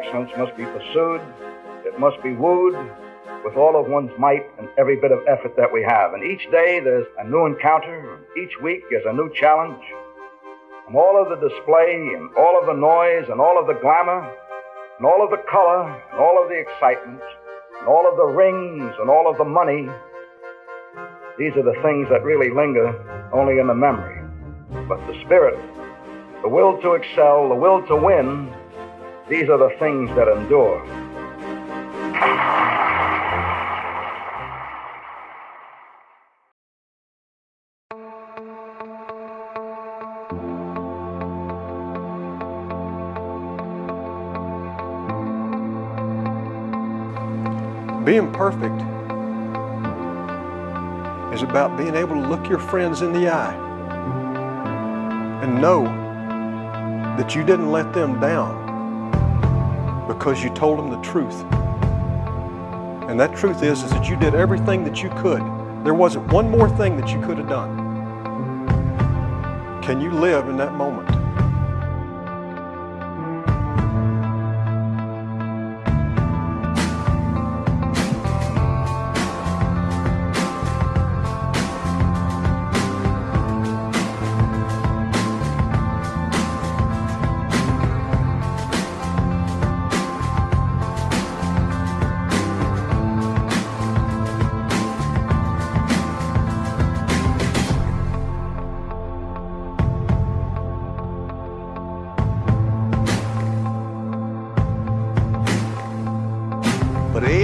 excellence must be pursued, it must be wooed with all of one's might and every bit of effort that we have. And each day there's a new encounter, and each week is a new challenge. And all of the display and all of the noise and all of the glamour and all of the color and all of the excitement and all of the rings and all of the money, these are the things that really linger only in the memory. But the spirit, the will to excel, the will to win, these are the things that endure. Being perfect is about being able to look your friends in the eye and know that you didn't let them down because you told them the truth. And that truth is, is that you did everything that you could. There wasn't one more thing that you could have done. Can you live in that moment?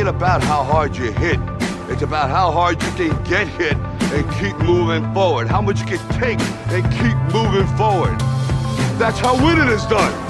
Ain't about how hard you hit. It's about how hard you can get hit and keep moving forward. How much you can take and keep moving forward. That's how winning is done.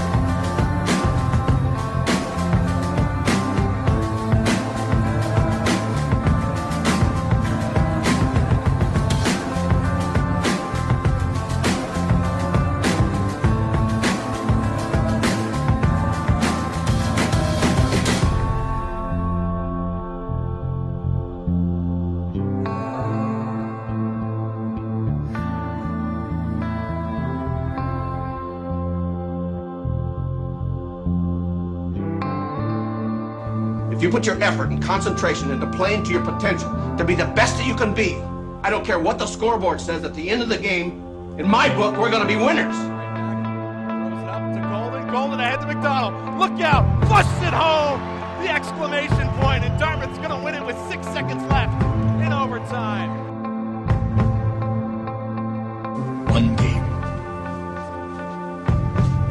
You put your effort and concentration into playing to your potential, to be the best that you can be, I don't care what the scoreboard says at the end of the game, in my book, we're going to be winners. Throws it up to Golden. Golden ahead to McDonald. Look out! Flushes it home! The exclamation point, and Dartmouth's going to win it with six seconds left in overtime. one game.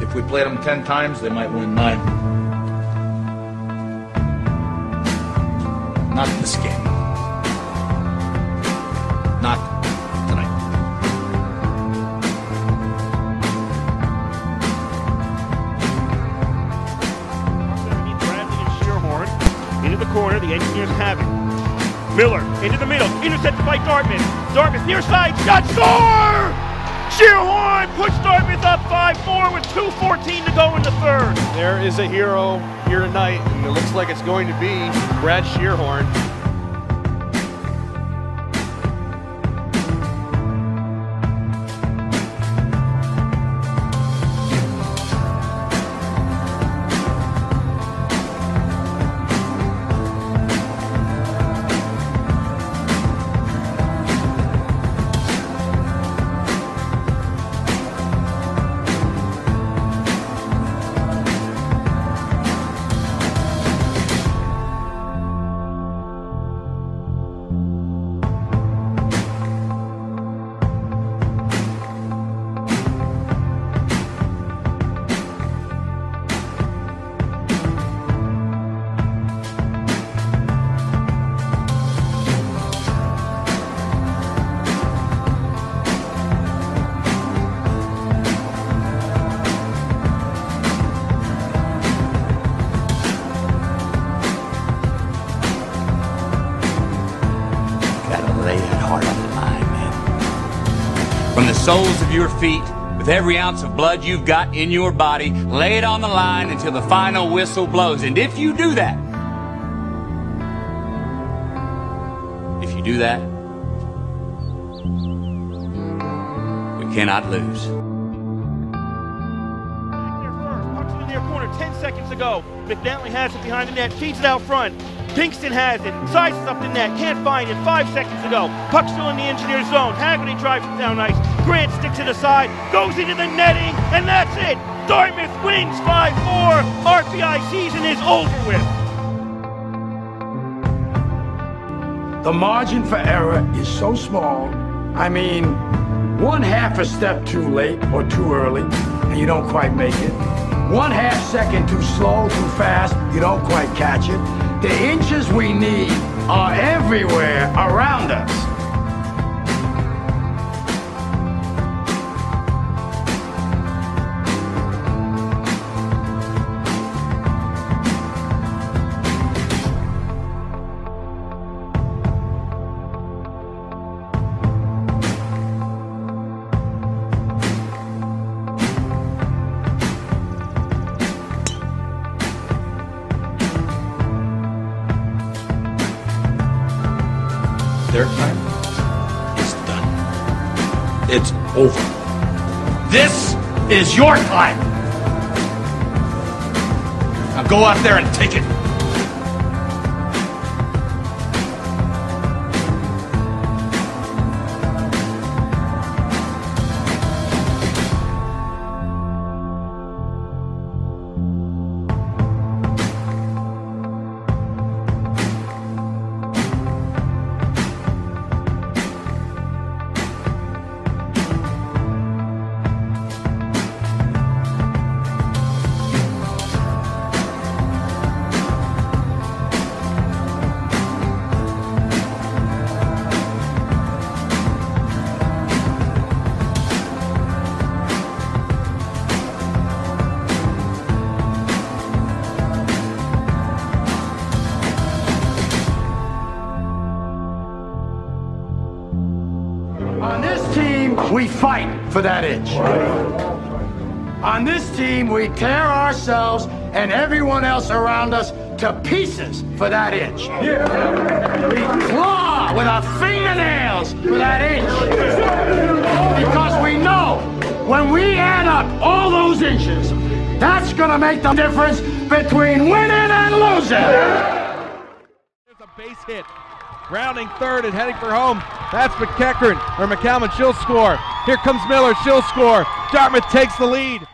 If we played them 10 times, they might win nine. Not in this game. Not tonight. Bradley and Schierhorn. Into the corner, the engineers have it. Miller into the middle, intercepted by Dartmouth. Dartmouth near side, shot, score! Schierhorn puts Dartmouth up 5-4 with 2.14 to go in the third. There is a hero here tonight, and it looks like it's going to be Brad Schierhorn. Soles of your feet, with every ounce of blood you've got in your body, lay it on the line until the final whistle blows. And if you do that, if you do that, we cannot lose. Back there puts it in their corner, 10 seconds to go. McNally has it behind the net, feeds it out front. Pinkston has it, sizes up the net, can't find it, five seconds to go. Puck still in the engineer zone. Haggerty drives it down ice. Grant sticks it aside, goes into the netting, and that's it. Dartmouth wins 5-4. RPI season is over with. The margin for error is so small. I mean, one half a step too late or too early, and you don't quite make it. One half second too slow, too fast, you don't quite catch it. The inches we need are everywhere around us. It's over. This is your time. Now go out there and take it. We fight for that inch. On this team, we tear ourselves and everyone else around us to pieces for that inch. We claw with our fingernails for that inch. Because we know when we add up all those inches, that's gonna make the difference between winning and losing. There's a base hit. Rounding third and heading for home. That's McEachern or McCalman. She'll score. Here comes Miller. She'll score. Dartmouth takes the lead.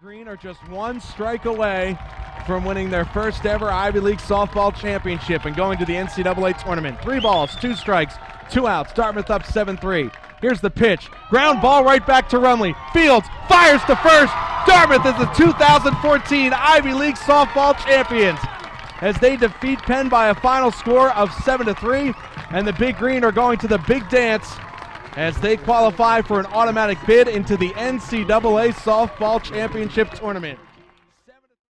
Green are just one strike away from winning their first ever Ivy League softball championship and going to the NCAA tournament. Three balls, two strikes, two outs. Dartmouth up 7 3. Here's the pitch. Ground ball right back to Rumley. Fields fires to first. Dartmouth is the 2014 Ivy League softball champions as they defeat Penn by a final score of 7 to 3 and the Big Green are going to the big dance as they qualify for an automatic bid into the NCAA softball championship tournament.